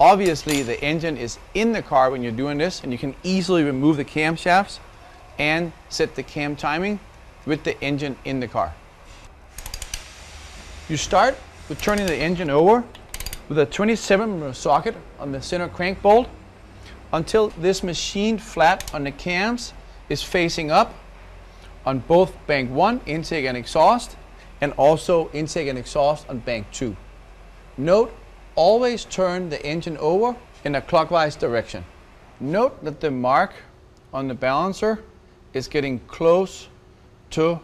Obviously, the engine is in the car when you're doing this, and you can easily remove the camshafts and set the cam timing with the engine in the car. You start with turning the engine over with a 27 mm socket on the center crank bolt until this machined flat on the cams is facing up on both bank 1, intake and exhaust, and also intake and exhaust on bank 2. Note, always turn the engine over in a clockwise direction. Note that the mark on the balancer is getting close to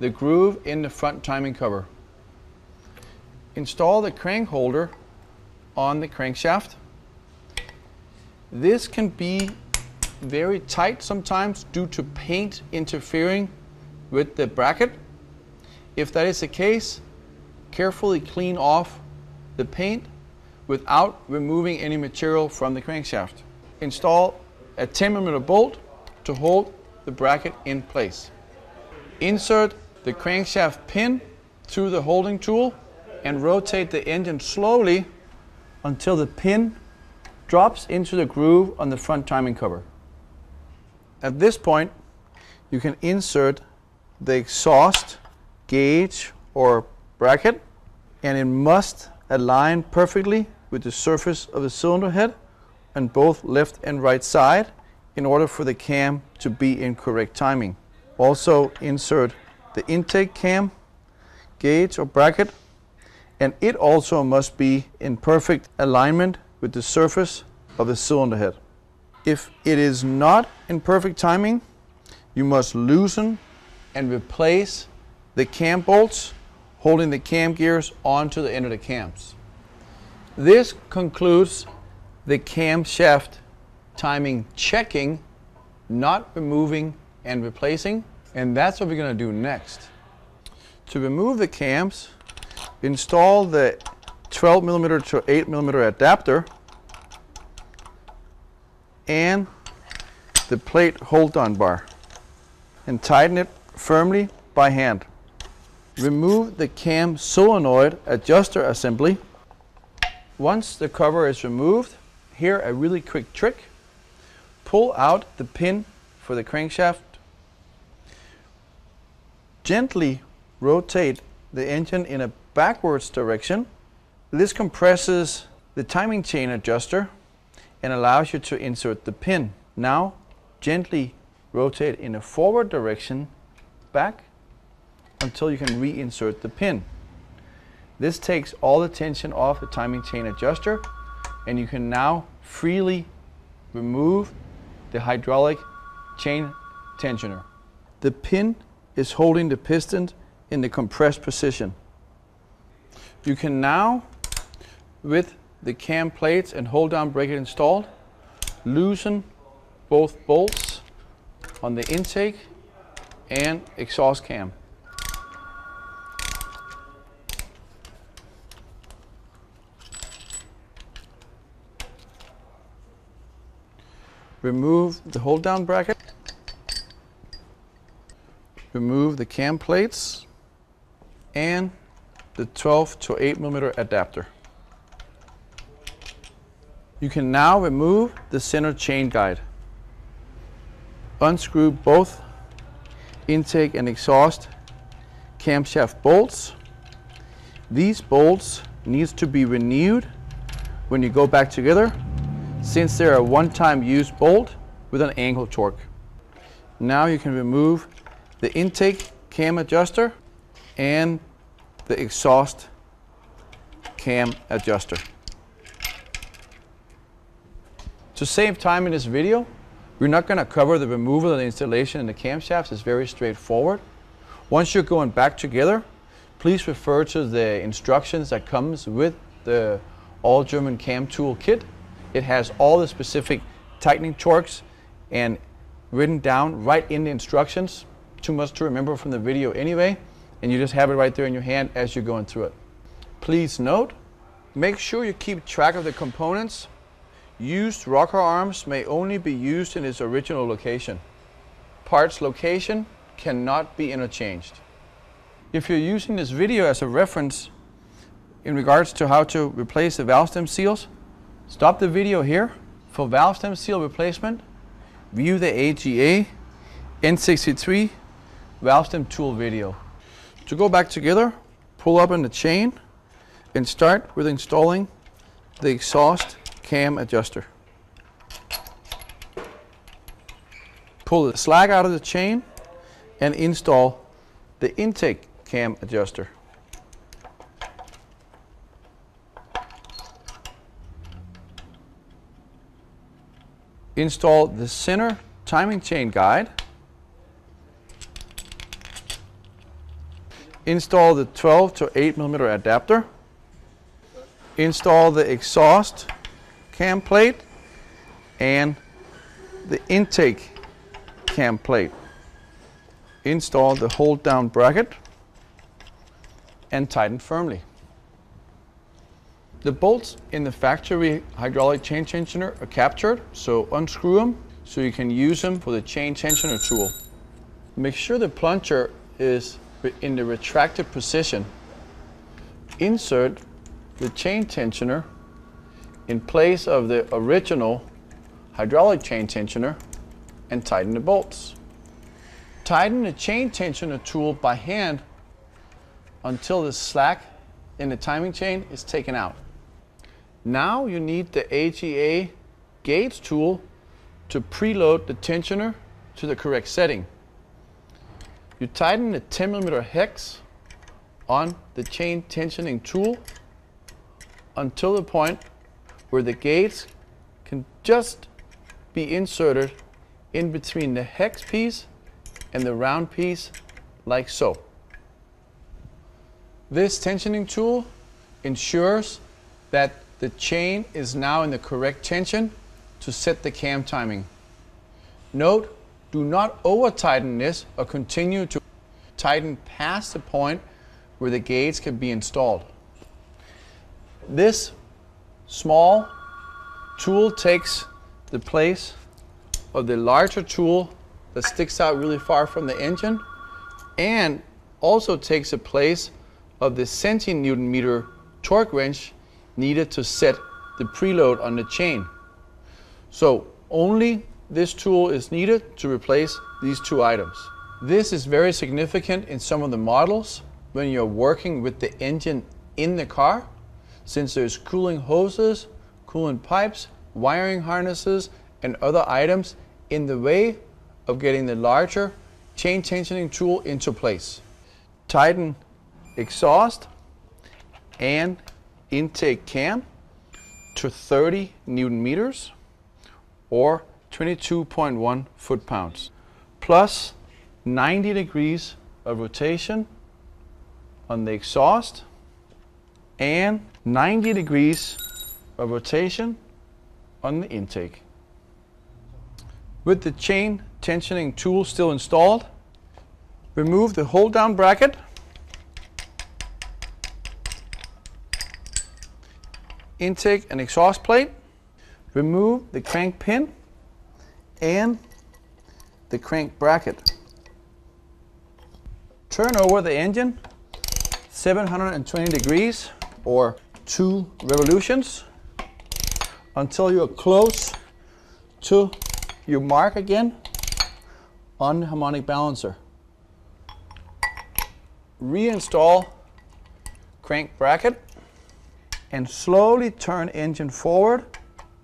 the groove in the front timing cover. Install the crank holder on the crankshaft. This can be very tight sometimes due to paint interfering with the bracket. If that is the case, carefully clean off the paint without removing any material from the crankshaft. Install a 10 mm bolt to hold the bracket in place. Insert the crankshaft pin through the holding tool and rotate the engine slowly until the pin drops into the groove on the front timing cover. At this point, you can insert the exhaust gauge or bracket and it must align perfectly with the surface of the cylinder head on both left and right side in order for the cam to be in correct timing. Also insert the intake cam gauge or bracket and it also must be in perfect alignment with the surface of the cylinder head. If it is not in perfect timing, you must loosen and replace the cam bolts holding the cam gears onto the end of the cams. This concludes the camshaft timing checking, not removing and replacing, and that's what we're going to do next. To remove the cams, install the 12 millimeter to 8 millimeter adapter and the plate hold down bar and tighten it firmly by hand. Remove the cam solenoid adjuster assembly. Once the cover is removed, here a really quick trick. Pull out the pin for the crankshaft. Gently rotate the engine in a backwards direction. This compresses the timing chain adjuster and allows you to insert the pin. Now gently rotate in a forward direction back until you can reinsert the pin. This takes all the tension off the timing chain adjuster and you can now freely remove the hydraulic chain tensioner. The pin is holding the piston in the compressed position. You can now, with the cam plates and hold down bracket installed, loosen both bolts on the intake and exhaust cam. Remove the hold down bracket. Remove the cam plates and the 12 to 8 millimeter adapter. You can now remove the center chain guide. Unscrew both intake and exhaust camshaft bolts. These bolts needs to be renewed when you go back together since they're a one-time use bolt with an angle torque. Now you can remove the intake cam adjuster and the exhaust cam adjuster. To save time in this video, we're not going to cover the removal and installation in the camshafts. It's very straightforward. Once you're going back together, please refer to the instructions that comes with the All German Cam Tool Kit. It has all the specific tightening torques and written down right in the instructions. Too much to remember from the video anyway, and you just have it right there in your hand as you're going through it. Please note, make sure you keep track of the components Used rocker arms may only be used in its original location. Parts location cannot be interchanged. If you're using this video as a reference in regards to how to replace the valve stem seals, Stop the video here. For valve stem seal replacement, view the AGA N63 valve stem tool video. To go back together, pull up on the chain and start with installing the exhaust cam adjuster. Pull the slag out of the chain and install the intake cam adjuster. Install the center timing chain guide. Install the 12 to 8 millimeter adapter. Install the exhaust cam plate and the intake cam plate. Install the hold down bracket and tighten firmly. The bolts in the factory hydraulic chain tensioner are captured, so unscrew them so you can use them for the chain tensioner tool. Make sure the plunger is in the retracted position. Insert the chain tensioner in place of the original hydraulic chain tensioner and tighten the bolts. Tighten the chain tensioner tool by hand until the slack in the timing chain is taken out. Now you need the AGA gauge tool to preload the tensioner to the correct setting. You tighten the 10 millimeter hex on the chain tensioning tool until the point where the gauge can just be inserted in between the hex piece and the round piece like so. This tensioning tool ensures that the chain is now in the correct tension to set the cam timing. Note, do not over tighten this or continue to tighten past the point where the gauge can be installed. This small tool takes the place of the larger tool that sticks out really far from the engine and also takes the place of the centinewton meter torque wrench needed to set the preload on the chain. So only this tool is needed to replace these two items. This is very significant in some of the models when you're working with the engine in the car since there's cooling hoses, coolant pipes, wiring harnesses, and other items in the way of getting the larger chain tensioning tool into place. Tighten exhaust and intake cam to 30 newton meters or 22.1 foot-pounds plus 90 degrees of rotation on the exhaust and 90 degrees of rotation on the intake. With the chain tensioning tool still installed, remove the hold down bracket intake and exhaust plate, remove the crank pin and the crank bracket. Turn over the engine 720 degrees or two revolutions until you're close to your mark again on the harmonic balancer. Reinstall crank bracket and slowly turn engine forward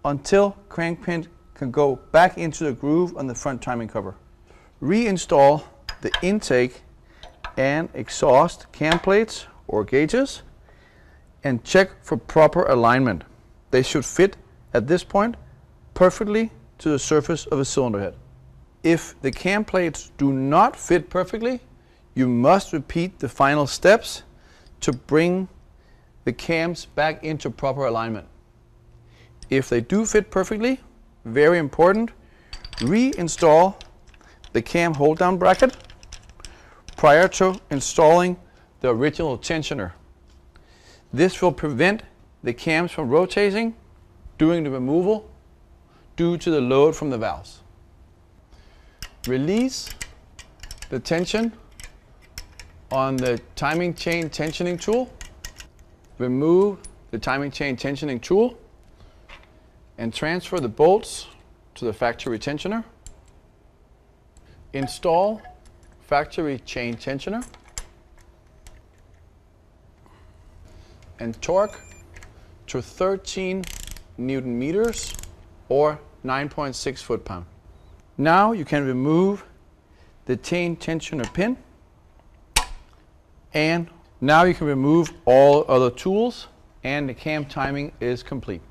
until crank pin can go back into the groove on the front timing cover. Reinstall the intake and exhaust cam plates or gauges and check for proper alignment. They should fit at this point perfectly to the surface of a cylinder head. If the cam plates do not fit perfectly, you must repeat the final steps to bring the cams back into proper alignment. If they do fit perfectly, very important, reinstall the cam hold down bracket prior to installing the original tensioner. This will prevent the cams from rotating during the removal due to the load from the valves. Release the tension on the timing chain tensioning tool remove the timing chain tensioning tool and transfer the bolts to the factory tensioner. Install factory chain tensioner and torque to 13 newton meters or 9.6 foot pound. Now you can remove the chain tensioner pin and now you can remove all other tools and the cam timing is complete.